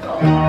Oh.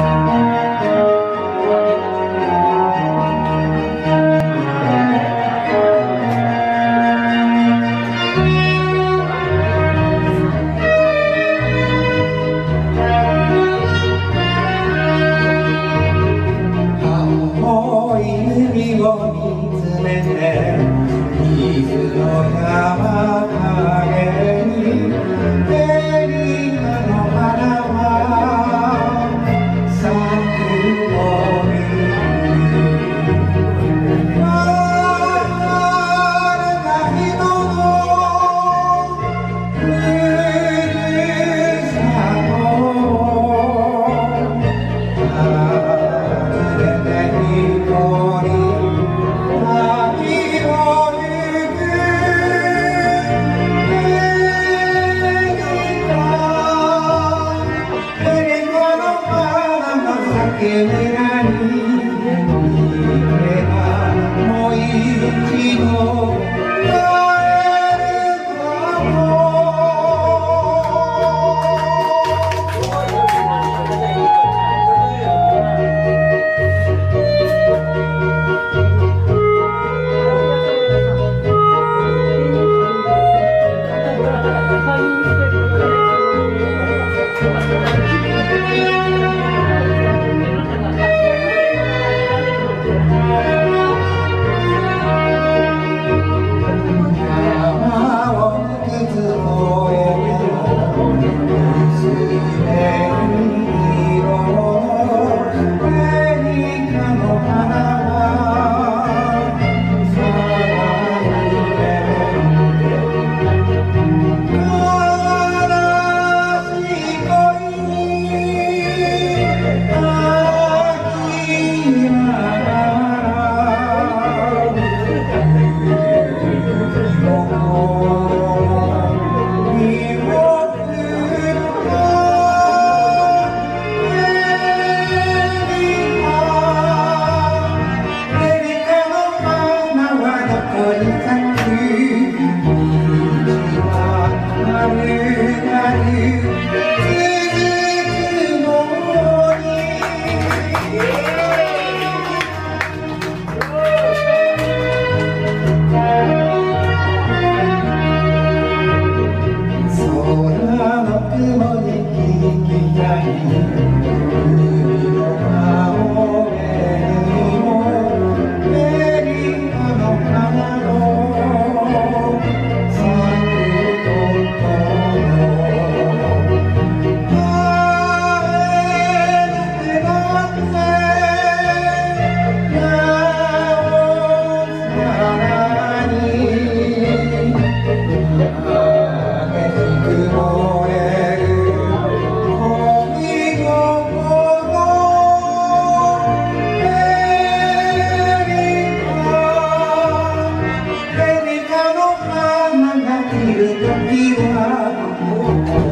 이른 비와